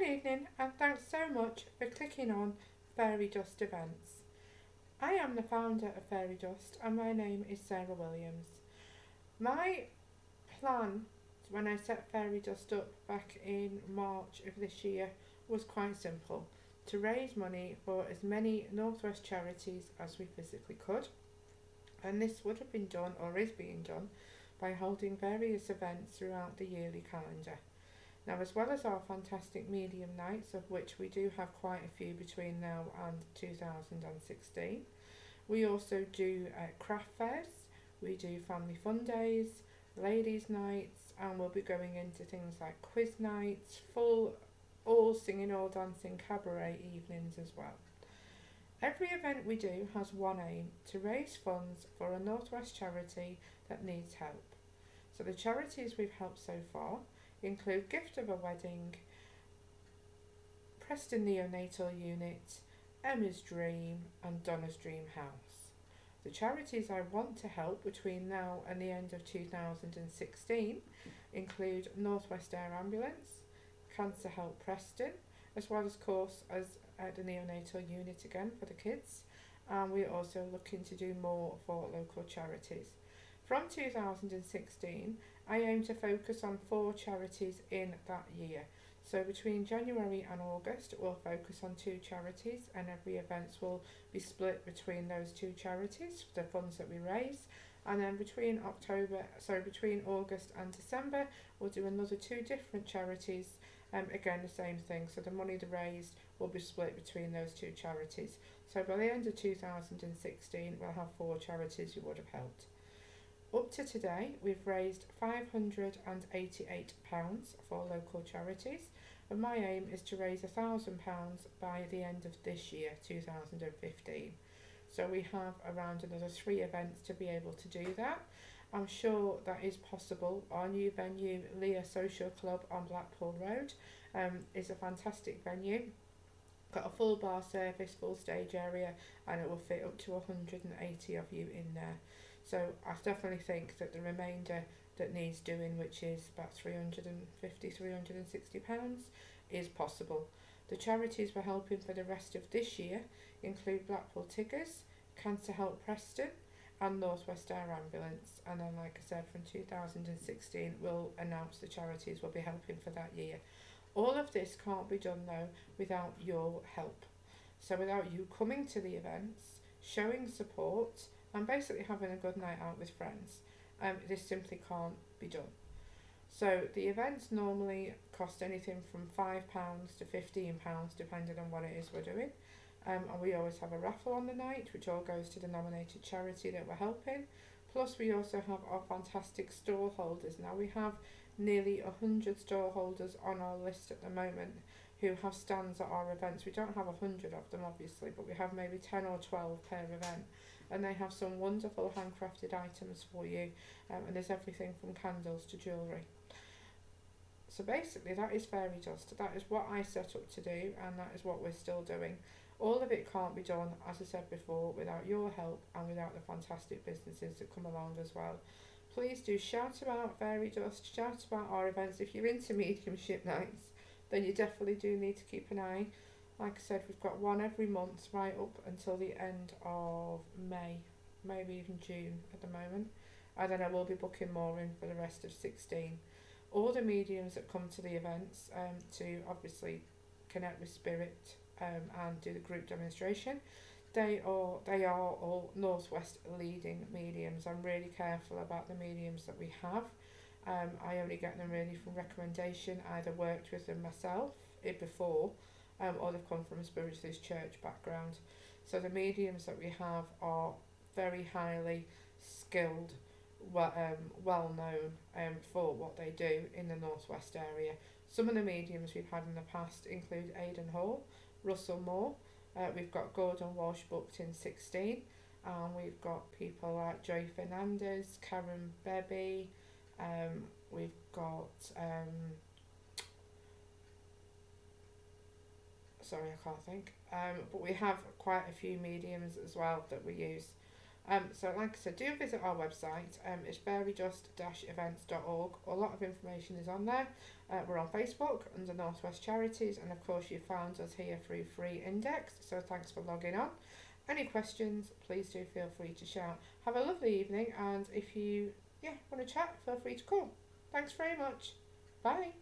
Good evening and thanks so much for clicking on Fairy Dust Events. I am the founder of Fairy Dust and my name is Sarah Williams. My plan when I set Fairy Dust up back in March of this year was quite simple to raise money for as many Northwest charities as we physically could and this would have been done or is being done by holding various events throughout the yearly calendar. Now, as well as our fantastic medium nights, of which we do have quite a few between now and 2016, we also do uh, craft fairs, we do family fun days, ladies' nights, and we'll be going into things like quiz nights, full all singing, all dancing cabaret evenings as well. Every event we do has one aim to raise funds for a Northwest charity that needs help. So the charities we've helped so far include Gift of a Wedding, Preston Neonatal Unit, Emma's Dream and Donna's Dream House. The charities I want to help between now and the end of 2016 include Northwest Air Ambulance, Cancer Help Preston, as well as course as at the neonatal unit again for the kids and we're also looking to do more for local charities. From 2016 I aim to focus on four charities in that year. So between January and August we'll focus on two charities and every events will be split between those two charities, the funds that we raise. And then between October, sorry, between August and December, we'll do another two different charities um, again, the same thing. So the money raised will be split between those two charities. So by the end of 2016, we'll have four charities you would have helped. Up to today, we've raised £588 for local charities, and my aim is to raise £1,000 by the end of this year, 2015. So we have around another three events to be able to do that. I'm sure that is possible. Our new venue, Lea Social Club on Blackpool Road, um, is a fantastic venue. Got a full bar service, full stage area, and it will fit up to 180 of you in there. So I definitely think that the remainder that needs doing, which is about 350, 360 pounds, is possible. The charities we're helping for the rest of this year include Blackpool Tigers, Cancer Help Preston, and Northwest Air Ambulance. And then, like I said, from 2016, we'll announce the charities we'll be helping for that year. All of this can't be done though without your help. So, without you coming to the events, showing support, and basically having a good night out with friends, um, this simply can't be done. So, the events normally cost anything from £5 to £15, depending on what it is we're doing. Um, and we always have a raffle on the night, which all goes to the nominated charity that we're helping. Plus, we also have our fantastic stall holders. Now, we have nearly 100 stall holders on our list at the moment who have stands at our events. We don't have a 100 of them, obviously, but we have maybe 10 or 12 per event. And they have some wonderful handcrafted items for you. Um, and there's everything from candles to jewellery. So basically, that is fairy dust. That is what I set up to do, and that is what we're still doing. All of it can't be done, as I said before, without your help and without the fantastic businesses that come along as well. Please do shout about Fairy Dust, shout about our events. If you're into mediumship nights, then you definitely do need to keep an eye. Like I said, we've got one every month right up until the end of May, maybe even June at the moment. And then I will be booking more in for the rest of 16. All the mediums that come to the events um, to obviously connect with spirit um, and do the group demonstration. They are they are all Northwest leading mediums. I'm really careful about the mediums that we have. Um, I only get them really from recommendation. either worked with them myself it before, um, or they've come from a spiritualist church background. So the mediums that we have are very highly skilled, well, um, well known um, for what they do in the northwest area. Some of the mediums we've had in the past include Aidan Hall, Russell Moore. Uh, we've got Gordon Walsh booked in 16. And we've got people like Joy Fernandez, Karen Bebby. Um, we've got... Um, sorry, I can't think. Um, but we have quite a few mediums as well that we use. Um, so, like I said, do visit our website. Um, it's fairydust-events.org. A lot of information is on there. Uh, we're on Facebook under Northwest Charities, and of course, you found us here through Free Index. So, thanks for logging on. Any questions, please do feel free to shout. Have a lovely evening, and if you yeah want to chat, feel free to call. Thanks very much. Bye.